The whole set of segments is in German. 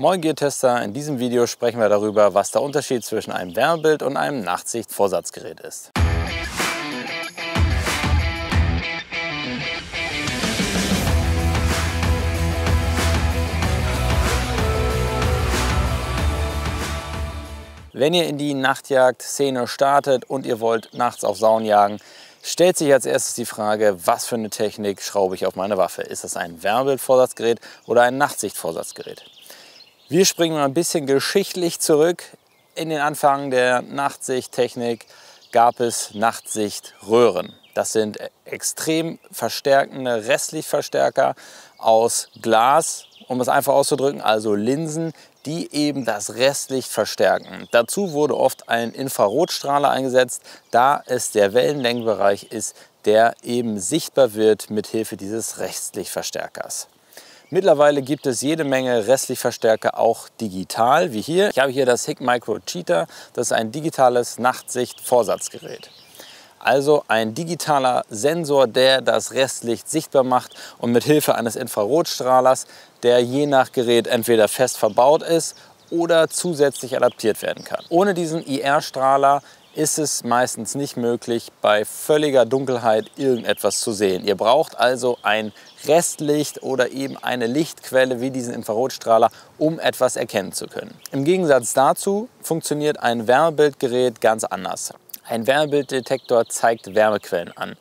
Moin Geartester, in diesem Video sprechen wir darüber, was der Unterschied zwischen einem Wärmebild und einem Nachtsicht-Vorsatzgerät ist. Wenn ihr in die Nachtjagd-Szene startet und ihr wollt nachts auf Sauen jagen, stellt sich als erstes die Frage, was für eine Technik schraube ich auf meine Waffe? Ist das ein Wärmebild-Vorsatzgerät oder ein Nachtsicht-Vorsatzgerät? Wir springen mal ein bisschen geschichtlich zurück. In den Anfang der Nachtsichttechnik gab es Nachtsichtröhren. Das sind extrem verstärkende Restlichtverstärker aus Glas, um es einfach auszudrücken, also Linsen, die eben das Restlicht verstärken. Dazu wurde oft ein Infrarotstrahler eingesetzt, da es der Wellenlängenbereich ist, der eben sichtbar wird mit Hilfe dieses Restlichtverstärkers. Mittlerweile gibt es jede Menge Restlichtverstärker auch digital, wie hier. Ich habe hier das HIC Micro Cheater. Das ist ein digitales Nachtsicht-Vorsatzgerät. Also ein digitaler Sensor, der das Restlicht sichtbar macht und mit Hilfe eines Infrarotstrahlers, der je nach Gerät entweder fest verbaut ist oder zusätzlich adaptiert werden kann. Ohne diesen IR-Strahler ist es meistens nicht möglich, bei völliger Dunkelheit irgendetwas zu sehen. Ihr braucht also ein Restlicht oder eben eine Lichtquelle wie diesen Infrarotstrahler, um etwas erkennen zu können. Im Gegensatz dazu funktioniert ein Wärmebildgerät ganz anders. Ein Wärmebilddetektor zeigt Wärmequellen an,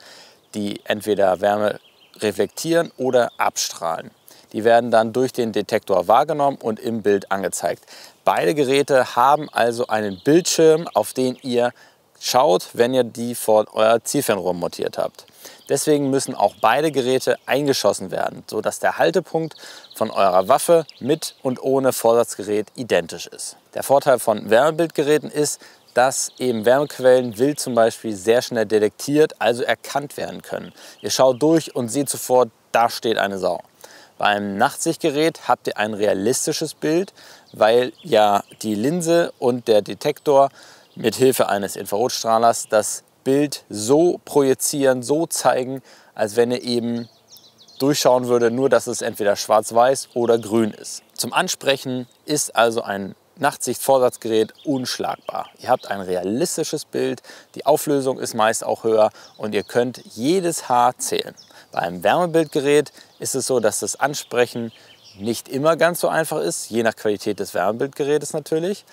die entweder Wärme reflektieren oder abstrahlen. Die werden dann durch den Detektor wahrgenommen und im Bild angezeigt. Beide Geräte haben also einen Bildschirm, auf den ihr schaut, wenn ihr die vor euer Zielfernrohr montiert habt. Deswegen müssen auch beide Geräte eingeschossen werden, sodass der Haltepunkt von eurer Waffe mit und ohne Vorsatzgerät identisch ist. Der Vorteil von Wärmebildgeräten ist, dass eben Wärmequellen wild zum Beispiel sehr schnell detektiert, also erkannt werden können. Ihr schaut durch und seht sofort, da steht eine Sau. Beim Nachtsichtgerät habt ihr ein realistisches Bild, weil ja die Linse und der Detektor mit Hilfe eines Infrarotstrahlers das Bild so projizieren, so zeigen, als wenn ihr eben durchschauen würde, nur dass es entweder schwarz-weiß oder grün ist. Zum Ansprechen ist also ein Nachtsicht-Vorsatzgerät unschlagbar. Ihr habt ein realistisches Bild, die Auflösung ist meist auch höher und ihr könnt jedes Haar zählen. Bei einem Wärmebildgerät ist es so, dass das Ansprechen nicht immer ganz so einfach ist, je nach Qualität des Wärmebildgerätes natürlich,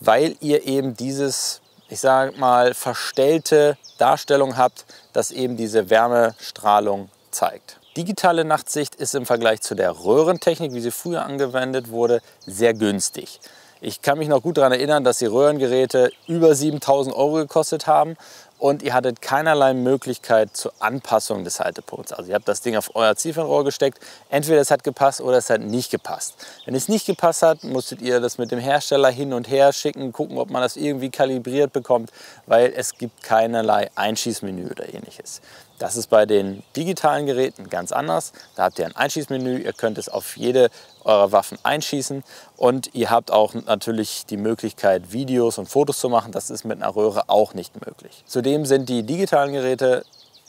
weil ihr eben dieses, ich sage mal, verstellte Darstellung habt, das eben diese Wärmestrahlung zeigt. Digitale Nachtsicht ist im Vergleich zu der Röhrentechnik, wie sie früher angewendet wurde, sehr günstig. Ich kann mich noch gut daran erinnern, dass die Röhrengeräte über 7000 Euro gekostet haben und ihr hattet keinerlei Möglichkeit zur Anpassung des Haltepunkts. Also ihr habt das Ding auf euer Zielfernrohr gesteckt, entweder es hat gepasst oder es hat nicht gepasst. Wenn es nicht gepasst hat, musstet ihr das mit dem Hersteller hin und her schicken, gucken, ob man das irgendwie kalibriert bekommt, weil es gibt keinerlei Einschießmenü oder ähnliches. Das ist bei den digitalen Geräten ganz anders. Da habt ihr ein Einschießmenü, ihr könnt es auf jede eurer Waffen einschießen und ihr habt auch natürlich die Möglichkeit, Videos und Fotos zu machen. Das ist mit einer Röhre auch nicht möglich. Zudem sind die digitalen Geräte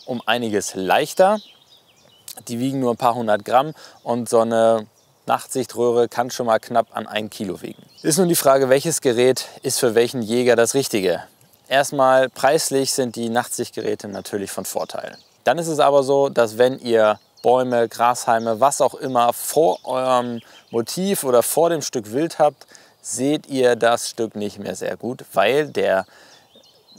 um einiges leichter. Die wiegen nur ein paar hundert Gramm und so eine Nachtsichtröhre kann schon mal knapp an ein Kilo wiegen. Ist nun die Frage, welches Gerät ist für welchen Jäger das Richtige? Erstmal preislich sind die Nachtsichtgeräte natürlich von Vorteil. Dann ist es aber so, dass wenn ihr Bäume, Grashalme, was auch immer vor eurem Motiv oder vor dem Stück Wild habt, seht ihr das Stück nicht mehr sehr gut, weil der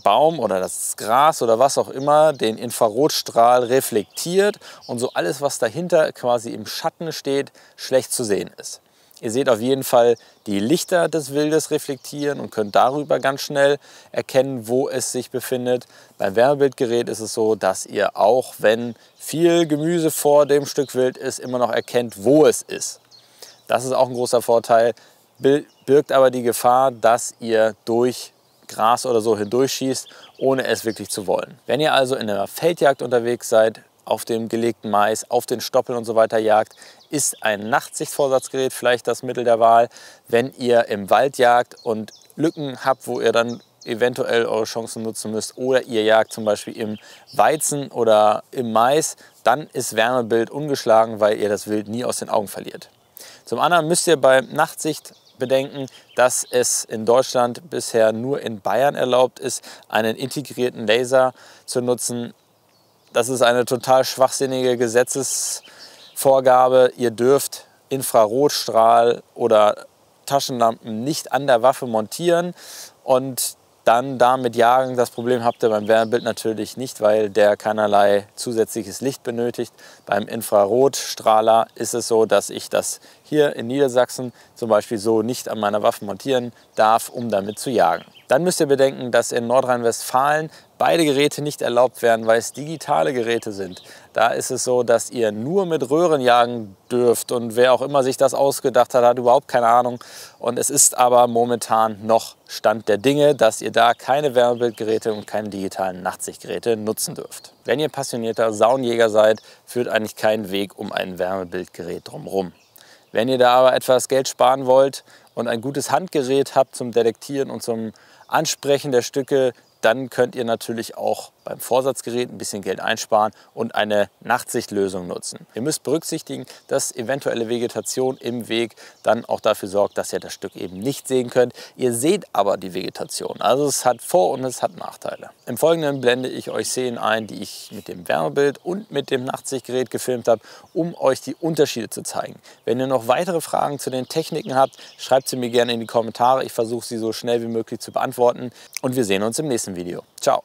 Baum oder das Gras oder was auch immer den Infrarotstrahl reflektiert und so alles, was dahinter quasi im Schatten steht, schlecht zu sehen ist. Ihr seht auf jeden Fall die Lichter des Wildes reflektieren und könnt darüber ganz schnell erkennen, wo es sich befindet. Beim Wärmebildgerät ist es so, dass ihr auch, wenn viel Gemüse vor dem Stück Wild ist, immer noch erkennt, wo es ist. Das ist auch ein großer Vorteil, birgt aber die Gefahr, dass ihr durch Gras oder so hindurchschießt, ohne es wirklich zu wollen. Wenn ihr also in einer Feldjagd unterwegs seid, auf dem gelegten Mais, auf den Stoppeln und so weiter jagt, ist ein Nachtsichtvorsatzgerät vielleicht das Mittel der Wahl. Wenn ihr im Wald jagt und Lücken habt, wo ihr dann eventuell eure Chancen nutzen müsst oder ihr jagt zum Beispiel im Weizen oder im Mais, dann ist Wärmebild ungeschlagen, weil ihr das Wild nie aus den Augen verliert. Zum anderen müsst ihr bei Nachtsicht bedenken, dass es in Deutschland bisher nur in Bayern erlaubt ist, einen integrierten Laser zu nutzen. Das ist eine total schwachsinnige Gesetzesvorgabe. Ihr dürft Infrarotstrahl oder Taschenlampen nicht an der Waffe montieren und dann damit jagen. Das Problem habt ihr beim Wärmebild natürlich nicht, weil der keinerlei zusätzliches Licht benötigt. Beim Infrarotstrahler ist es so, dass ich das hier in Niedersachsen zum Beispiel so nicht an meiner Waffe montieren darf, um damit zu jagen. Dann müsst ihr bedenken, dass in Nordrhein-Westfalen beide Geräte nicht erlaubt werden, weil es digitale Geräte sind. Da ist es so, dass ihr nur mit Röhren jagen dürft und wer auch immer sich das ausgedacht hat, hat überhaupt keine Ahnung. Und es ist aber momentan noch Stand der Dinge, dass ihr da keine Wärmebildgeräte und keine digitalen Nachtsichtgeräte nutzen dürft. Wenn ihr passionierter Saunjäger seid, führt eigentlich kein Weg um ein Wärmebildgerät drumherum. Wenn ihr da aber etwas Geld sparen wollt und ein gutes Handgerät habt zum Detektieren und zum Ansprechen der Stücke, dann könnt ihr natürlich auch beim Vorsatzgerät ein bisschen Geld einsparen und eine Nachtsichtlösung nutzen. Ihr müsst berücksichtigen, dass eventuelle Vegetation im Weg dann auch dafür sorgt, dass ihr das Stück eben nicht sehen könnt. Ihr seht aber die Vegetation. Also es hat Vor- und es hat Nachteile. Im Folgenden blende ich euch Szenen ein, die ich mit dem Wärmebild und mit dem Nachtsichtgerät gefilmt habe, um euch die Unterschiede zu zeigen. Wenn ihr noch weitere Fragen zu den Techniken habt, schreibt sie mir gerne in die Kommentare. Ich versuche sie so schnell wie möglich zu beantworten und wir sehen uns im nächsten Video. Ciao!